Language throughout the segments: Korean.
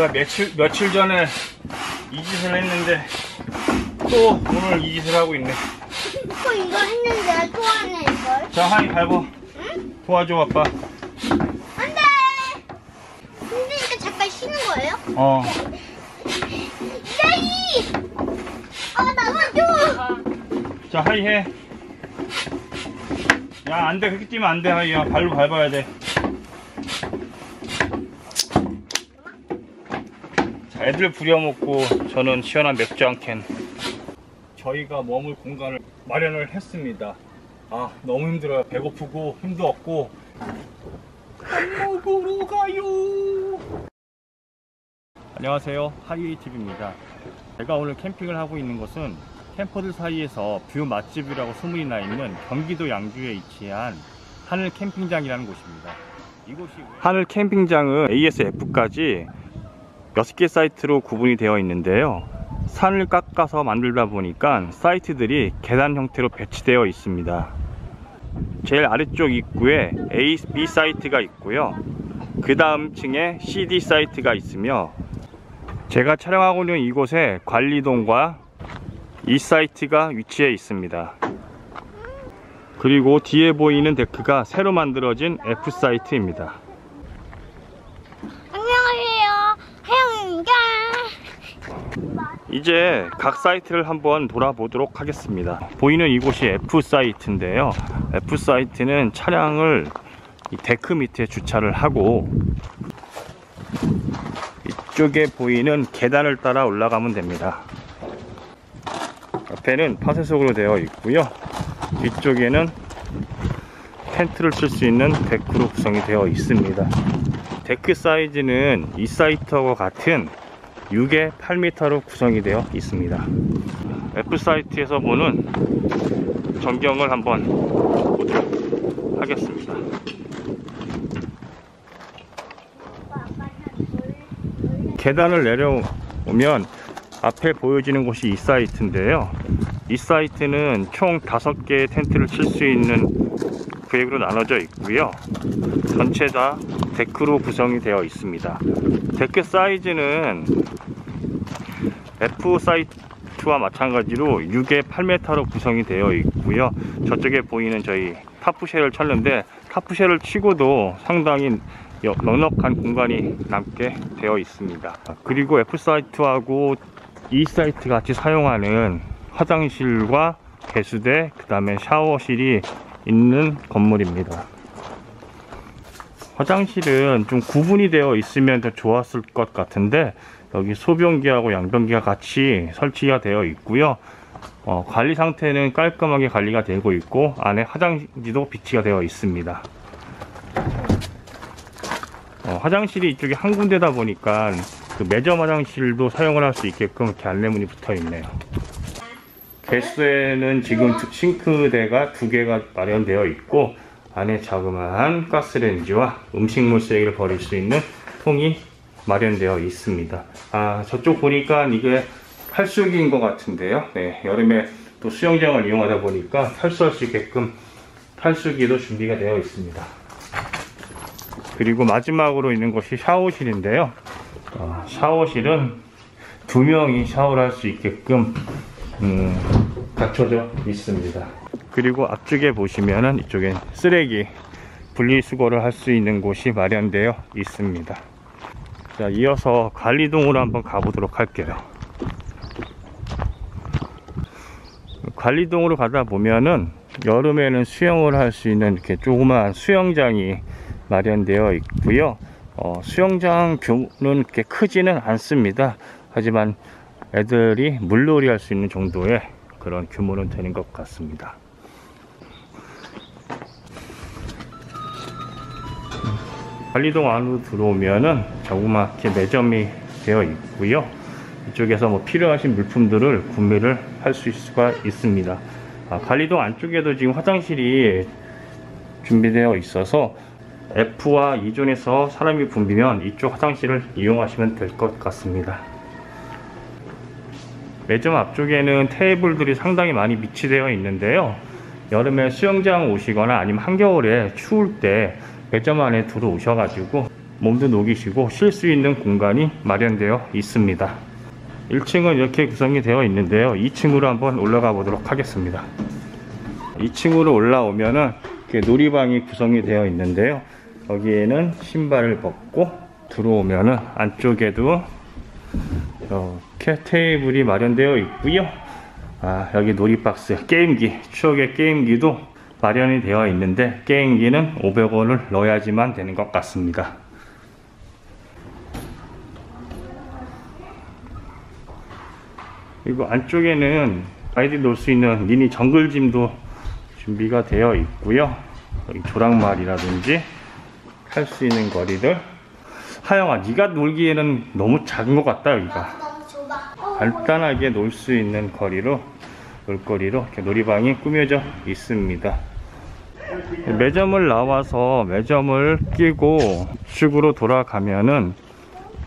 내가 며칠 며칠 전에 이 짓을 했는데 또 오늘 이 짓을 하고 있네. 또 이거 했는데 또 하네 이걸. 자, 하이 밟어. 도와줘, 아빠. 안 돼. 힘드니까 잠깐 쉬는 거예요? 어. 야이. 아 나가줘. 자, 하이 해. 야, 안 돼. 그렇게 뛰면 안 돼, 하이야. 발로 밟아야 돼. 애들 부려먹고 저는 시원한 맥주 한 캔. 저희가 머물 공간을 마련을 했습니다. 아, 너무 힘들어요. 배고프고 힘도 없고. 밥 먹으러 가요. 안녕하세요. 하이TV입니다. 제가 오늘 캠핑을 하고 있는 곳은 캠퍼들 사이에서 뷰 맛집이라고 소문이 나 있는 경기도 양주에 위치한 하늘 캠핑장이라는 곳입니다. 이곳이 하늘 캠핑장은 ASF까지 6개 사이트로 구분이 되어 있는데요. 산을 깎아서 만들다 보니까 사이트들이 계단 형태로 배치되어 있습니다. 제일 아래쪽 입구에 A, B 사이트가 있고요. 그 다음 층에 CD 사이트가 있으며 제가 촬영하고 있는 이곳에 관리동과 이 사이트가 위치해 있습니다. 그리고 뒤에 보이는 데크가 새로 만들어진 F 사이트입니다. 안녕하세요. 하영입니다. 이제 각 사이트를 한번 돌아보도록 하겠습니다. 보이는 이곳이 F 사이트인데요. F 사이트는 차량을 이 데크 밑에 주차를 하고 이쪽에 보이는 계단을 따라 올라가면 됩니다. 앞에는 파쇄석으로 되어 있고요. 뒤쪽에는 텐트를 칠 수 있는 데크로 구성이 되어 있습니다. 데크 사이즈는 E 사이트와 같은 6에 8m로 구성이 되어 있습니다. F 사이트에서 보는 전경을 한번 보도록 하겠습니다. 계단을 내려오면 앞에 보여지는 곳이 E 사이트인데요. E 사이트는 총 5개의 텐트를 칠 수 있는 구역으로 나눠져 있고요. 전체 다 데크로 구성이 되어 있습니다. 데크 사이즈는 F 사이트와 마찬가지로 6에 8m로 구성이 되어 있고요. 저쪽에 보이는 저희 타프쉘을 쳤는데 타프쉘을 치고도 상당히 여- 넉넉한 공간이 남게 되어 있습니다. 그리고 F 사이트하고 E 사이트 같이 사용하는 화장실과 개수대, 그 다음에 샤워실이 있는 건물입니다. 화장실은 좀 구분이 되어 있으면 더 좋았을 것 같은데 여기 소변기하고 양변기가 같이 설치가 되어 있고요. 어, 관리 상태는 깔끔하게 관리가 되고 있고 안에 화장지도 비치가 되어 있습니다. 어, 화장실이 이쪽에 한 군데다 보니까 그 매점 화장실도 사용을 할 수 있게끔 이렇게 안내문이 붙어 있네요. 개수에는 지금 두- 싱크대가 두 개가 마련되어 있고 안에 자그마한 가스레인지와 음식물 쓰레기를 버릴 수 있는 통이 마련되어 있습니다. 아 저쪽 보니까 이게 탈수기인 것 같은데요. 네, 여름에 또 수영장을 이용하다 보니까 탈수할 수 있게끔 탈수기도 준비가 되어 있습니다. 그리고 마지막으로 있는 것이 샤워실인데요. 어, 샤워실은 두 명이 샤워를 할 수 있게끔 음, 갖춰져 있습니다. 그리고 앞쪽에 보시면은 이쪽엔 쓰레기 분리수거를 할 수 있는 곳이 마련되어 있습니다. 자, 이어서 관리동으로 한번 가보도록 할게요. 관리동으로 가다 보면은 여름에는 수영을 할 수 있는 이렇게 조그마한 수영장이 마련되어 있고요. 어, 수영장 규모는 그렇게 크지는 않습니다. 하지만 애들이 물놀이 할 수 있는 정도의 그런 규모는 되는 것 같습니다. 관리동 안으로 들어오면은 조그맣게 매점이 되어 있고요. 이쪽에서 뭐 필요하신 물품들을 구매를 할수 수가 있습니다. 아, 관리동 안쪽에도 지금 화장실이 준비되어 있어서 F와 2존에서 사람이 붐비면 이쪽 화장실을 이용하시면 될 것 같습니다. 매점 앞쪽에는 테이블들이 상당히 많이 비치되어 있는데요. 여름에 수영장 오시거나 아니면 한겨울에 추울 때 매점 안에 들어오셔가지고 몸도 녹이시고 쉴 수 있는 공간이 마련되어 있습니다. 1층은 이렇게 구성이 되어 있는데요. 2층으로 한번 올라가 보도록 하겠습니다. 2층으로 올라오면은 놀이방이 구성이 되어 있는데요. 여기에는 신발을 벗고 들어오면은 안쪽에도 이렇게 테이블이 마련되어 있고요. 아, 여기 놀이박스, 게임기, 추억의 게임기도 마련이 되어 있는데 게임기는 500원을 넣어야지만 되는 것 같습니다. 그리고 안쪽에는 아이들이 놀수 있는 미니 정글짐도 준비가 되어 있고요. 조랑말이라든지 할 수 있는 거리들. 하영아, 네가 놀기에는 너무 작은 것 같다 여기가. 간단하게 놀 수 있는 거리로 놀거리로 이렇게 놀이방이 꾸며져 있습니다. 매점을 나와서 매점을 끼고 축으로 돌아가면은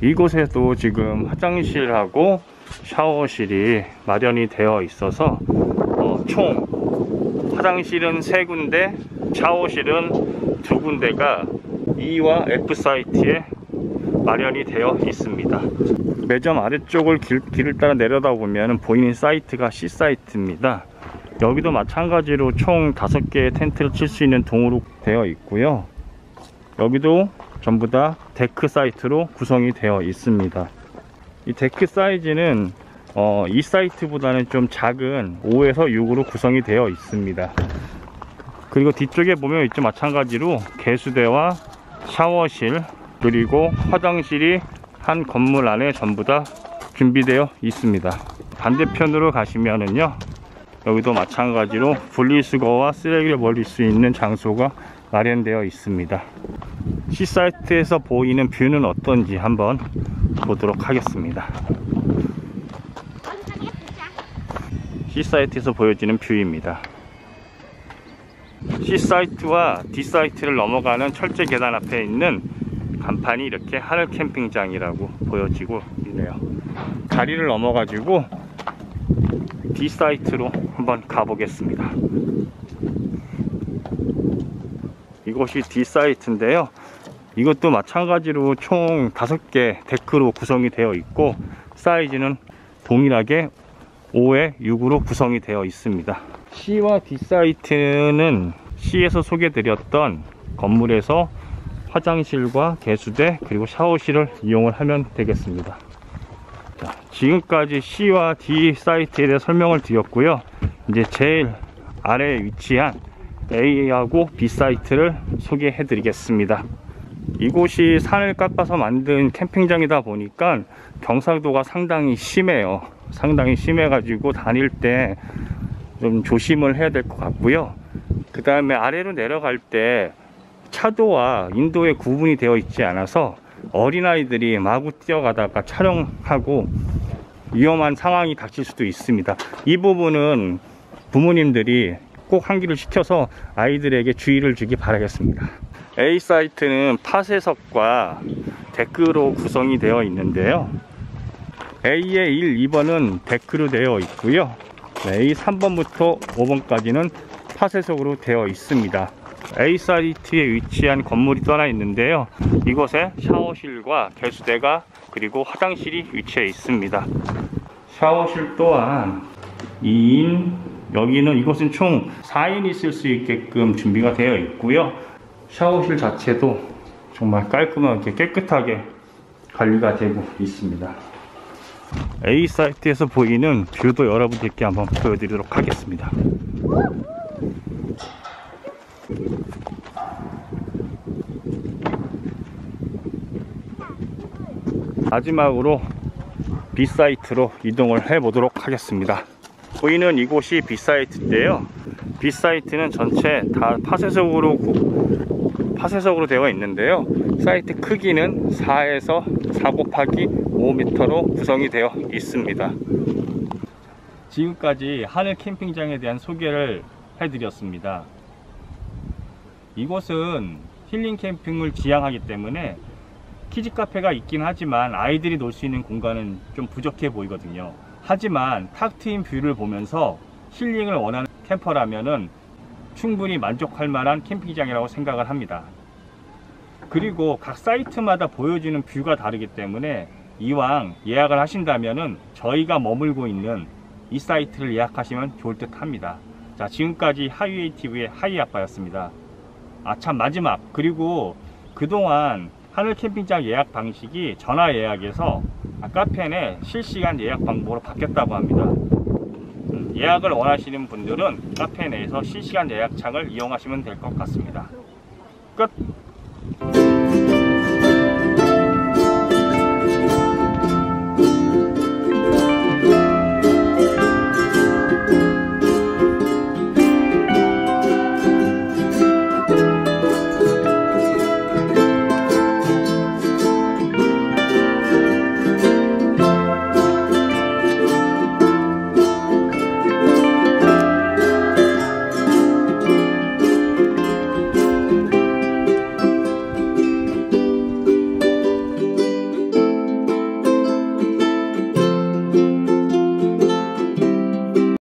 이곳에도 지금 화장실하고 샤워실이 마련이 되어 있어서 어, 총 화장실은 세 군데, 샤워실은 두 군데가 E와 F 사이트에 마련이 되어 있습니다. 매점 아래쪽을 길, 길을 따라 내려다 보면 보이는 사이트가 C 사이트입니다. 여기도 마찬가지로 총 5개의 텐트를 칠 수 있는 동으로 되어 있고요. 여기도 전부 다 데크 사이트로 구성이 되어 있습니다. 이 데크 사이즈는 어, E 사이트보다는 좀 작은 5에서 6으로 구성이 되어 있습니다. 그리고 뒤쪽에 보면 있죠 마찬가지로 개수대와 샤워실 그리고 화장실이 한 건물 안에 전부 다 준비되어 있습니다. 반대편으로 가시면은요 여기도 마찬가지로 분리수거와 쓰레기를 버릴 수 있는 장소가 마련되어 있습니다. C사이트에서 보이는 뷰는 어떤지 한번 보도록 하겠습니다. C사이트에서 보여지는 뷰입니다. C사이트와 D사이트를 넘어가는 철제 계단 앞에 있는 간판이 이렇게 하늘 캠핑장이라고 보여지고 있네요. 다리를 넘어가지고 D사이트로 한번 가보겠습니다. 이곳이 D사이트인데요. 이것도 마찬가지로 총 5개 데크로 구성이 되어 있고 사이즈는 동일하게 5에 6으로 구성이 되어 있습니다. C와 D 사이트는 C에서 소개드렸던 건물에서 화장실과 개수대 그리고 샤워실을 이용을 하면 되겠습니다. 자, 지금까지 C와 D 사이트에 대해 설명을 드렸고요. 이제 제일 아래에 위치한 A하고 B 사이트를 소개해 드리겠습니다. 이곳이 산을 깎아서 만든 캠핑장이다 보니까 경사도가 상당히 심해요. 상당히 심해가지고 다닐 때 좀 조심을 해야 될 것 같고요. 그 다음에 아래로 내려갈 때 차도와 인도에 구분이 되어 있지 않아서 어린아이들이 마구 뛰어가다가 촬영하고 위험한 상황이 닥칠 수도 있습니다. 이 부분은 부모님들이 꼭 환기를 시켜서 아이들에게 주의를 주기 바라겠습니다. A 사이트는 파쇄석과 데크로 구성이 되어 있는데요. A의 1, 2번은 데크로 되어 있고요. A 3번부터 5번까지는 파쇄석으로 되어 있습니다. A 사이트에 위치한 건물이 또 하나 있는데요. 이곳에 샤워실과 개수대가 그리고 화장실이 위치해 있습니다. 샤워실 또한 2인 여기는 이곳은 총 4인 있을 수 있게끔 준비가 되어 있고요. 샤워실 자체도 정말 깔끔하게 깨끗하게 관리가 되고 있습니다. A 사이트에서 보이는 뷰도 여러분들께 한번 보여드리도록 하겠습니다. 마지막으로 B 사이트로 이동을 해 보도록 하겠습니다. 보이는 이곳이 B 사이트인데요. B 사이트는 전체 다 파쇄석으로 파쇄석으로 되어 있는데요. 사이트 크기는 4에서 4 곱하기 5m로 구성이 되어 있습니다. 지금까지 하늘 캠핑장에 대한 소개를 해드렸습니다. 이곳은 힐링 캠핑을 지향하기 때문에 키즈 카페가 있긴 하지만 아이들이 놀 수 있는 공간은 좀 부족해 보이거든요. 하지만 탁 트인 뷰를 보면서 힐링을 원하는 캠퍼라면은 충분히 만족할 만한 캠핑장이라고 생각을 합니다. 그리고 각 사이트마다 보여주는 뷰가 다르기 때문에 이왕 예약을 하신다면은 저희가 머물고 있는 E 사이트를 예약하시면 좋을 듯 합니다. 자, 지금까지 하이TV의 하이 아빠였습니다. 아, 참, 마지막. 그리고 그동안 하늘 캠핑장 예약 방식이 전화 예약에서 아, 카페 내 실시간 예약 방법으로 바뀌었다고 합니다. 음, 예약을 원하시는 분들은 카페 내에서 실시간 예약창을 이용하시면 될 것 같습니다. 끝!